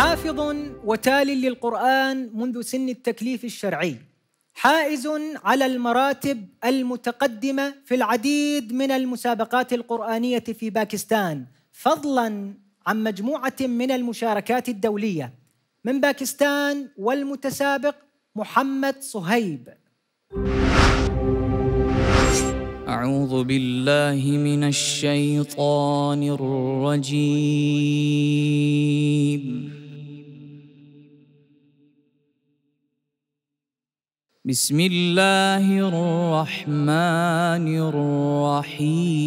حافظ وتال للقرآن منذ سن التكليف الشرعي حائز على المراتب المتقدمة في العديد من المسابقات القرآنية في باكستان فضلا عن مجموعة من المشاركات الدولية من باكستان والمتسابق محمد صهيب. أعوذ بالله من الشيطان الرجيم. بسم الله الرحمن الرحيم.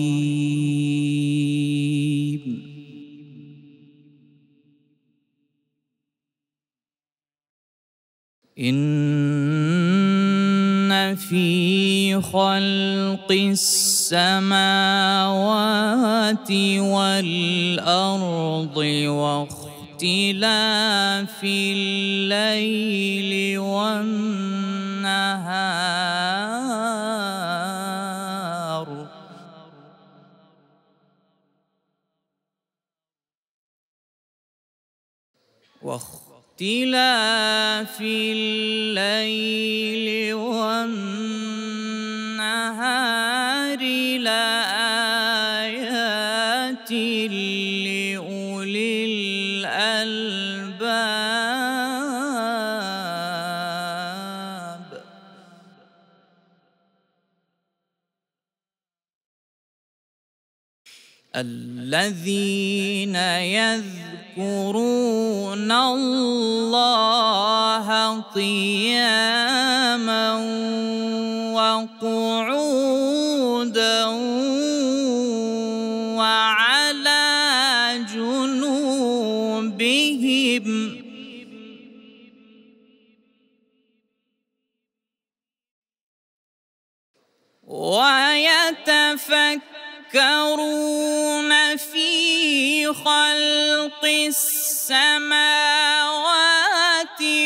إن في خلق السماوات والأرض واختلاف الليل والنهار واختلاف الليل والنهار لآيات الذين يذكرون الله قياما وقعودا وعلى جنوبهم. ويتفكرون خلق السماوات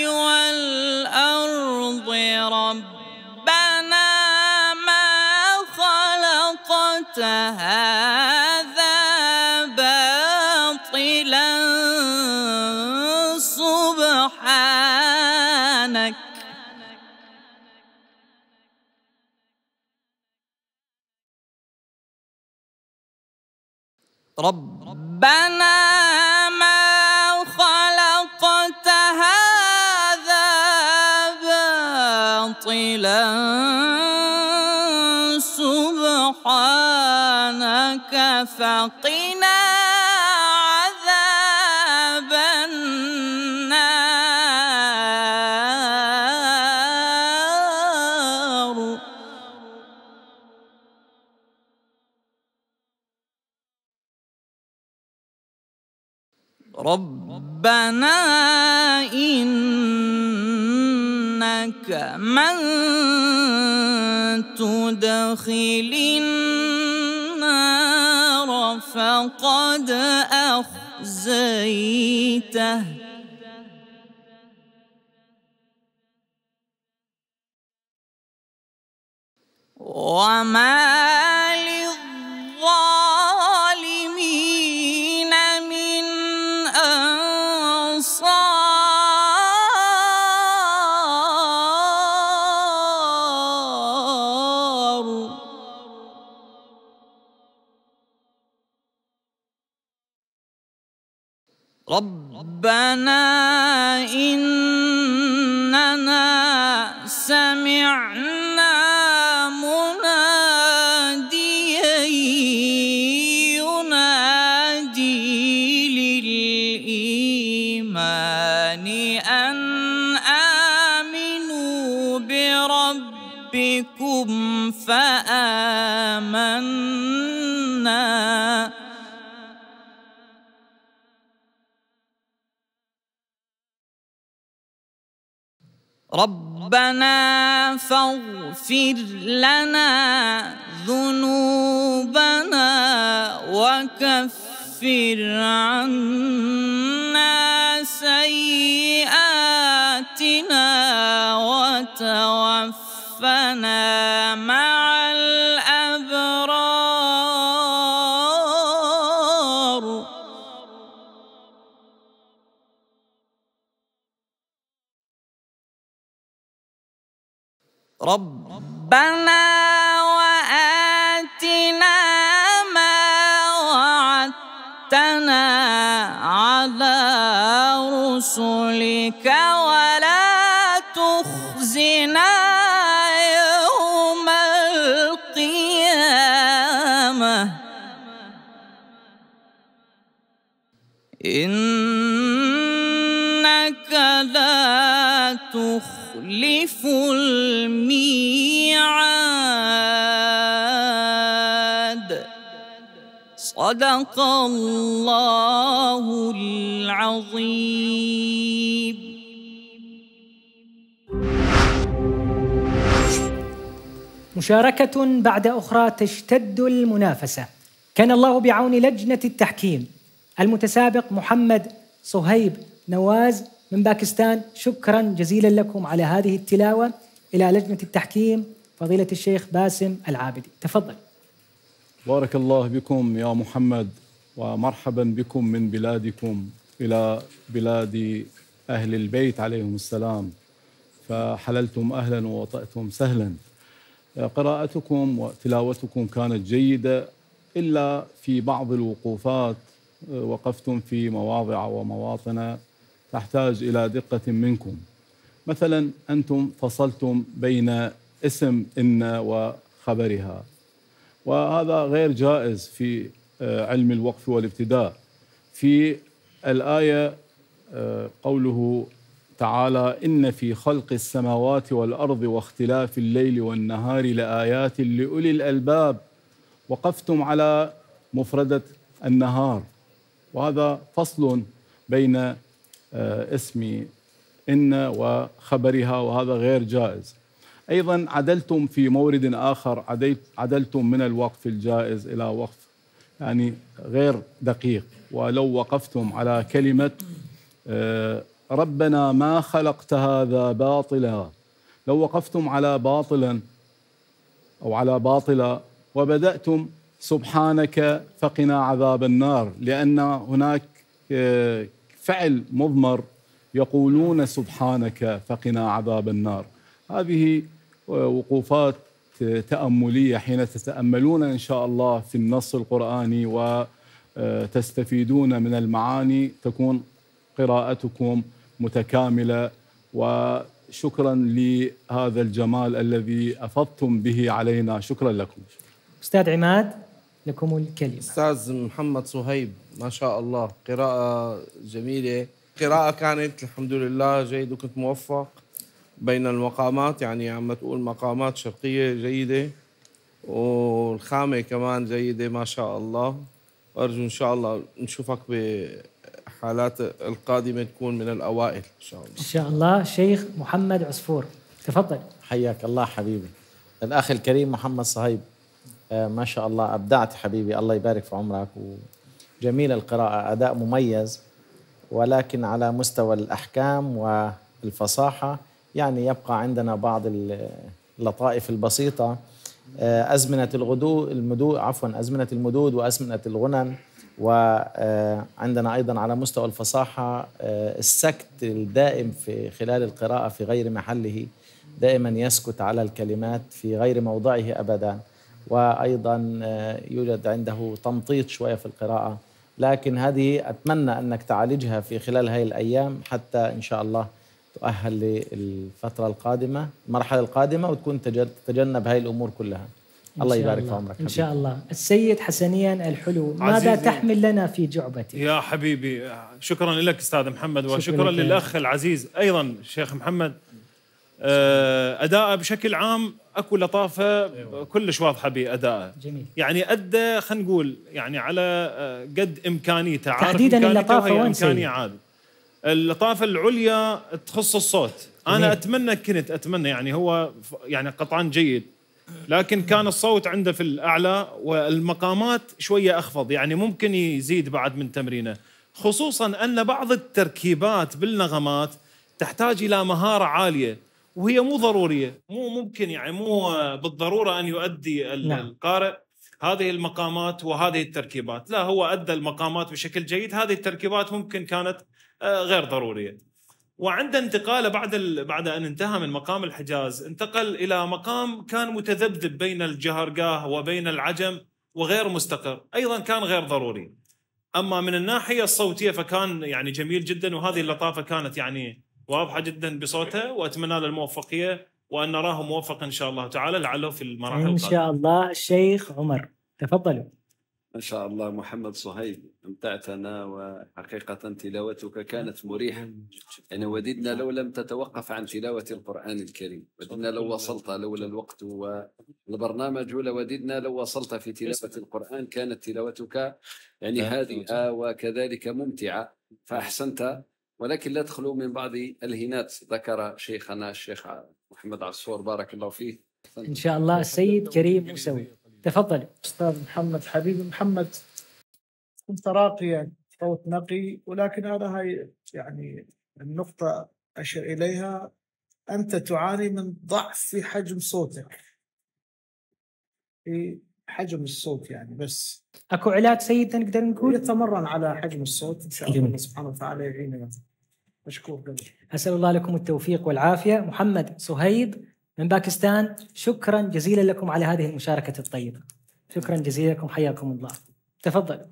والأرض ربنا ما خلقت هذا باطلا سبحانك. ربنا ما خلقت هذا باطلا سبحانك فقنا ربنا إنك من تدخل النار فقد أخزيته وما ربنا إننا سمعنا مناديا ينادي للإيمان أن آمنوا بربكم فآمنا ربنا فاغفر لنا ذنوبنا وكفر عنا سيئاتنا وتوفنا ربنا وآتنا ما وعدتنا على رسلك ولا تخزنا يوم القيامة. إنك لا تخلف الميعاد. صدق الله العظيم. مشاركة بعد أخرى تشتد المنافسة. كان الله بعون لجنة التحكيم. المتسابق محمد صهيب نواز من باكستان. شكرا جزيلا لكم على هذه التلاوة. إلى لجنة التحكيم فضيلة الشيخ باسم العابدي. تفضل. بارك الله بكم يا محمد ومرحبا بكم من بلادكم إلى بلاد أهل البيت عليهم السلام. فحللتم أهلا ووطأتم سهلا. قراءتكم وتلاوتكم كانت جيدة إلا في بعض الوقوفات وقفتم في مواضع ومواطن تحتاج إلى دقة منكم. مثلا أنتم فصلتم بين اسم إن وخبرها وهذا غير جائز في آه، علم الوقف والابتداء. في الآية آه، قوله تعالى إن في خلق السماوات والأرض واختلاف الليل والنهار لآيات لأولي الألباب وقفتم على مفردة النهار. وهذا فصل بين آه، اسم إن وخبرها وهذا غير جائز. أيضا عدلتم في مورد آخر عدلتم من الوقف الجائز إلى وقف يعني غير دقيق. ولو وقفتم على كلمة آه، ربنا ما خلقت هذا باطلا. لو وقفتم على باطلا أو على باطلا وبدأتم سبحانك فقنا عذاب النار لأن هناك آه، فعل مضمر يقولون سبحانك فقنا عذاب النار. هذه وقوفات تأملية حين تتأملون إن شاء الله في النص القرآني وتستفيدون من المعاني تكون قراءتكم متكاملة. وشكرا لهذا الجمال الذي أفضتم به علينا. شكرا لكم. أستاذ عماد. لكم الكلمة. أستاذ محمد صهيب ما شاء الله قراءة جميلة. قراءة كانت الحمد لله جيد وكنت موفق بين المقامات. يعني عم تقول مقامات شرقية جيدة والخامة كمان جيدة ما شاء الله. وأرجو إن شاء الله نشوفك بحالات القادمة تكون من الأوائل إن شاء الله. إن شاء الله. شيخ محمد عصفور تفضل. حياك الله حبيبي. الأخ الكريم محمد صهيب. ما شاء الله أبدعت حبيبي. الله يبارك في عمرك. وجميل القراءة أداء مميز. ولكن على مستوى الأحكام والفصاحة يعني يبقى عندنا بعض اللطائف البسيطة. آه، أزمنة الغدو المدود عفوا أزمنة المدود وأزمنة الغنن. وعندنا أيضا على مستوى الفصاحة آه، السكت الدائم في خلال القراءة في غير محله. دائما يسكت على الكلمات في غير موضعه أبدا. وأيضا آه، يوجد عنده تمطيط شوية في القراءة. لكن هذه أتمنى أنك تعالجها في خلال هذه الأيام حتى إن شاء الله تؤهل للفترة القادمة المرحلة القادمة وتكون تتجنب هاي الأمور كلها. الله يبارك في عمرك إن شاء الله. السيد حسنيان الحلو ماذا تحمل لنا في جعبتك؟ يا حبيبي شكرا لك أستاذ محمد وشكرا للأخ العزيز أيضا شيخ محمد. آه، أداءه بشكل عام أكو لطافة أيوة. كلش واضحة بأدائه. جميل. يعني أدى خلينا نقول يعني على آه، قد امكانيته عارف تحديدا اللطافة وين إمكانية عادي. اللطافة العليا تخص الصوت. أنا جميل. أتمنى كنت أتمنى يعني هو يعني قطعان جيد. لكن كان الصوت عنده في الأعلى والمقامات شوية أخفض. يعني ممكن يزيد بعد من تمرينه. خصوصا أن بعض التركيبات بالنغمات تحتاج إلى مهارة عالية. وهي مو ضرورية. مو ممكن يعني مو بالضرورة أن يؤدي نعم. القارئ هذه المقامات وهذه التركيبات. لا هو أدى المقامات بشكل جيد. هذه التركيبات ممكن كانت آه، غير ضرورية. وعند انتقاله بعد ال... بعد أن انتهى من مقام الحجاز انتقل إلى مقام كان متذبذب بين الجهرجاه وبين العجم وغير مستقر. أيضا كان غير ضروري. أما من الناحية الصوتية فكان يعني جميل جدا وهذه اللطافة كانت يعني واضحة جدا بصوته وأتمنى له الموفقية وأن نراه موفق إن شاء الله تعالى لعله في المراحل إن شاء الله الشيخ عمر تفضلوا. ما شاء الله محمد صهيب امتعتنا وحقيقة تلاوتك كانت مريحة. يعني وددنا لو لم تتوقف عن تلاوة القرآن الكريم. وددنا لو وصلت لولا الوقت والبرنامج لوددنا لو وصلت في تلاوة القرآن كانت تلاوتك يعني هادئة وكذلك ممتعة. فأحسنت. ولكن لا تخلو من بعض الهينات ذكر شيخنا الشيخ محمد عصفور بارك الله فيه. إن شاء الله السيد كريم موسوي تفضل أستاذ محمد حبيبي محمد. كنت راقيا صوت نقي ولكن أنا هاي يعني النقطة أشير إليها. أنت تعاني من ضعف في حجم صوتك. في حجم الصوت يعني بس. أكو علاج سيد نقدر نقول؟ يتمرن على حجم الصوت إن شاء الله الله سبحانه وتعالى يعيننا. مشكور قلبي أسأل الله لكم التوفيق والعافية. محمد صهيب من باكستان شكرا جزيلا لكم على هذه المشاركة الطيبة. شكرا جزيلا لكم حياكم الله. تفضل.